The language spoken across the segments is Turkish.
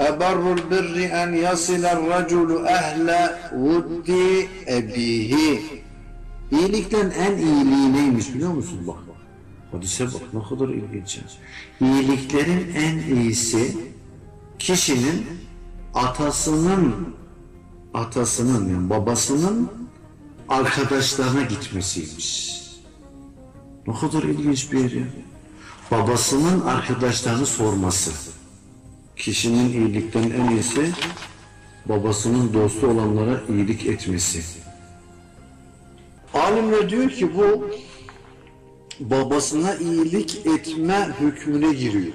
eberrul birri en yasiler raculu ehle vuddi ebihi. İyiliklerin en iyiliği neymiş biliyor musun bak. Hadise bak ne kadar ilginç. İyiliklerin en iyisi kişinin atasının atasının yani babasının arkadaşlarına gitmesiymiş. Ne kadar ilginç bir yer ya. Babasının arkadaşlarını sorması. Kişinin iyilikten en iyisi babasının dostu olanlara iyilik etmesi. Alimler diyor ki bu babasına iyilik etme hükmüne giriyor.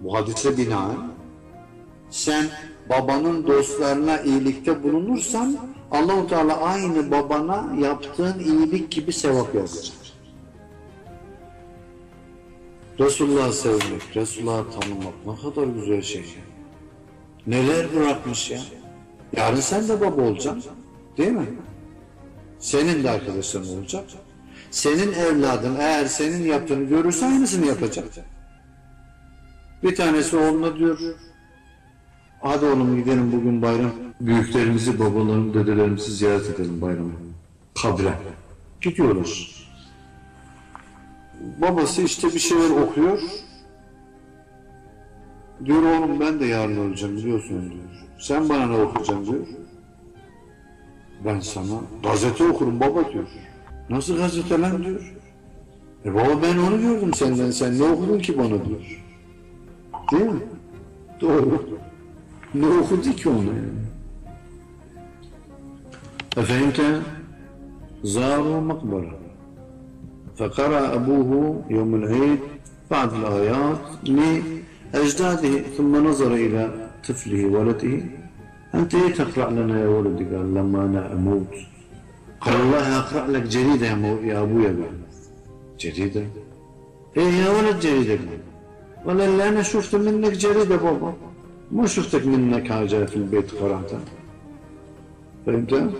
Bu hadise binaen sen babanın dostlarına iyilikte bulunursan Allahu Teala aynı babana yaptığın iyilik gibi sevap yazacak. Resulullah'ı sevmek, Resulullah'ı tanımak ne kadar güzel şey. Neler bırakmış ya. Yarın sen de baba olacaksın. Değil mi? Senin de arkadaşların olacak. Senin evladın eğer senin yaptığını görürse aynısını yapacak. Bir tanesi oğluna diyor, hadi oğlum gidelim bugün bayram. Büyüklerimizi, babalarımızı, dedelerimizi ziyaret edelim bayramı. Kabre. Gidiyorlar. Babası işte bir şeyler okuyor. Diyor oğlum ben de yarın öleceğim biliyorsun diyor. Sen bana ne okuyacaksın diyor. Ben sana gazete okurum baba diyor. Nasıl gazete lan diyor. E baba ben onu gördüm senden sen ne okudun ki bana diyor. Değil mi? Doğru. Ne okudu ki onu yani? Efendim te zaru makbara. فقرأ أبوه يوم العيد بعض الآيات لأجداده ثم نظر إلى طفله ولده أنت إيه تقرأ لنا يا ولدي؟ قال لما أنا أموت. قال والله أقرأ لك جريدة يا, مو... يا أبويا قال. جريدة؟ إيه يا ولد جريدة قال. ولا أنا شفت منك جريدة بابا. ما شفتك منك حاجة في البيت قرأتها. فهمت؟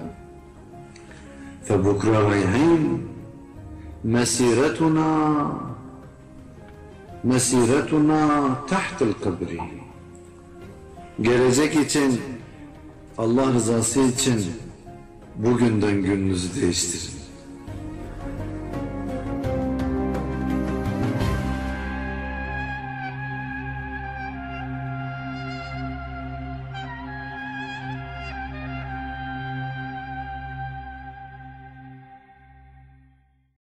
فبكرة رايحين. مسيرتنا مسيرتنا تحت القبر gelecek için Allah rızası için bugünden gününüzü değiştirin.